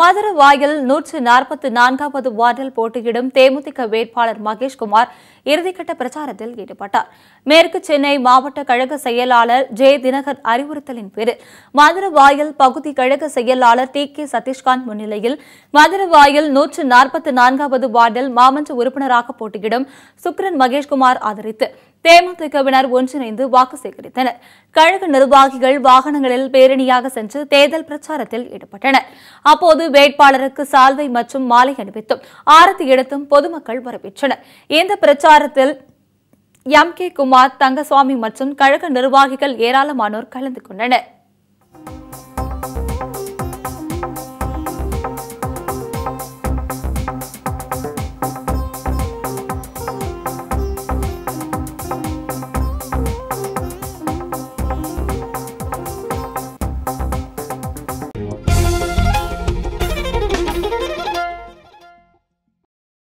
மதுரவாயில் நூற்று நாற்பத்தி நான்காவது வார்டில் போட்டியிடும் தேமுதிக வேட்பாளர் மகேஷ்குமார் இறுதிக்கட்ட பிரச்சாரத்தில் ஈடுபட்டார். மேற்கு சென்னை மாவட்ட கழக செயலாளர் ஜே தினகர் அறிவுறுத்தலின் பேரில் மதுரவாயில் பகுதி கழக செயலாளர் டி கே சதீஷ்காந்த் முன்னிலையில் மதுரவாயில் நூற்று நாற்பத்தி நான்காவது வார்டில் மாமன்ற உறுப்பினராக போட்டியிடும் சுக்ரன் மகேஷ்குமார் ஆதரித்து. தேமுதிகவினர் ஒன்றிணைந்து வாக்கு சேகரித்தனர். கழக நிர்வாகிகள் வாகனங்களில் பேரணியாக சென்று தேர்தல் பிரச்சாரத்தில் ஈடுபட்டனர். அப்போது வேட்பாளருக்கு சால்வை மற்றும் மாலை அணிவித்தும் ஆரத்தி எடுத்தும் பொதுமக்கள் வரவேற்றனர். இந்த பிரச்சாரத்தில் எம் கே குமார் தங்கசுவாமி மற்றும் கழக நிர்வாகிகள் ஏராளமானோர் கலந்து கொண்டனர்.